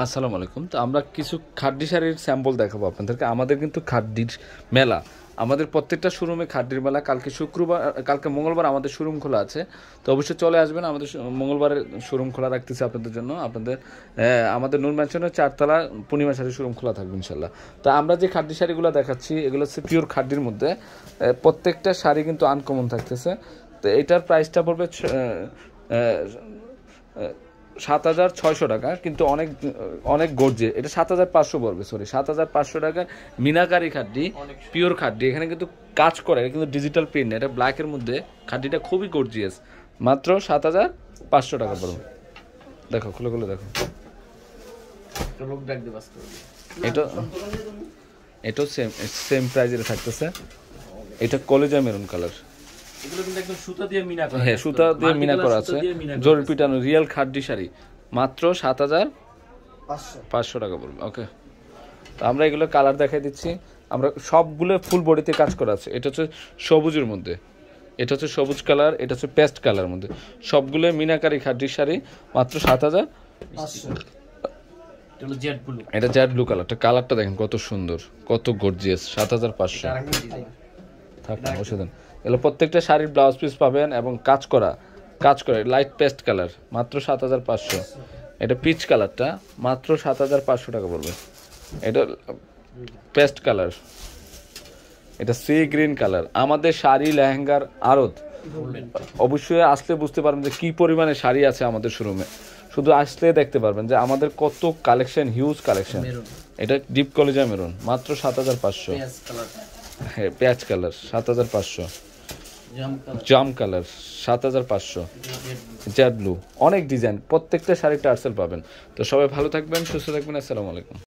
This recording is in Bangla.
আসসালামু আলাইকুম। তো আমরা কিছু খাড্ডি শাড়ির স্যাম্পল দেখাবো আপনাদেরকে। আমাদের কিন্তু খাড্ডির মেলা। আমাদের প্রত্যেকটা শোরুমে খাড্ডির মেলা। কালকে শুক্রবার, কালকে মঙ্গলবার আমাদের শোরুম খোলা আছে। তো অবশ্যই চলে আসবেন। আমাদের শ- মঙ্গলবারে শোরুম খোলা রাখতেছি আপনাদের জন্য। আপনাদের আমাদের নুন ম্যানশনের চারতলা পূর্ণিমা শাড়ি শোরুম খোলা থাকবে ইনশাল্লাহ তো আমরা যে খাড্ডি শাড়িগুলো দেখাচ্ছি, এগুলো হচ্ছে পিওর খাড্ডির মধ্যে। প্রত্যেকটা শাড়ি কিন্তু আনকমন থাকতেছে। তো এটার প্রাইসটা পড়বে সাত হাজার ছয়শো টাকা কিন্তু অনেক অনেক গর্জে। এটা সাত হাজার পাঁচশো পড়বে সরি সাত হাজার পাঁচশো টাকা মিনাকারি খাড্ডি পিওর খাড্ডি এখানে কিন্তু কাজ করে এটা কিন্তু ডিজিটাল প্রিন্ট এটা ব্ল্যাকের মধ্যে খাড্ডিটা খুবই গর্জিয়াস মাত্র সাত হাজার পাঁচশো টাকা পড়বে। দেখো খুলে খুলে দেখো। এটা এটাও সেম সেম প্রাইজের থাকতেছে। এটা কলেজা মেরুন কালার এগুলো কিন্তু একদম সুতা দিয়ে মিনা করা হ্যাঁ সুতা দিয়ে মিনা করা আছে। জরি পিটানো রিয়েল খাড্ডি শাড়ি। মাত্র সাত হাজার পাঁচশো। টাকা পড়বে ওকে তো আমরা এগুলো কালার দেখাই দিচ্ছি। আমরা সবগুলো ফুল বডিতে কাজ করা আছে। এটা হচ্ছে সবুজের মধ্যে। এটা হচ্ছে সবুজ কালার এটা হচ্ছে পেস্ট কালার মধ্যে। সবগুলো মিনাকারি খাড্ডি শাড়ি মাত্র সাত হাজার। পাঁচশো। এটা জেড এটা জ্যাড ব্লু কালারটা কালারটা দেখেন কত সুন্দর কত গর্জিয়াস সাত হাজার পাঁচশো। আরেকটা ডিজাইন থাক না বসে দেন। এগুলো প্রত্যেকটা শাড়ির ব্লাউজ পিস পাবেন এবং কাজ করা কাজ করে লাইট পেস্ট কালার মাত্র সাত হাজার পাঁচশো। এটা পিচ কালারটা মাত্র সাত হাজার পাঁচশো টাকা পড়বে। এটা পেস্ট কালার এটা সি গ্রিন কালার আমাদের শাড়ি লেহেঙ্গার আড়ত অবশ্যই আসলে বুঝতে পারবেন যে কি পরিমাণে শাড়ি আছে আমাদের শোরুমে শুধু আসলে দেখতে পারবেন যে আমাদের কত কালেকশন হিউজ কালেকশন এটা ডিপ কলেজা মেরুন মাত্র সাত হাজার পাঁচশো। হ্যাঁ পেঁয়াজ কালার সাত হাজার পাঁচশো। জাম কালার। সাত হাজার পাঁচশো। জ্যাড ব্লু অনেক ডিজাইন প্রত্যেকটা শাড়ি টার্সেল পাবেন। তো সবাই ভালো থাকবেন সুস্থ থাকবেন আসসালামু আলাইকুম।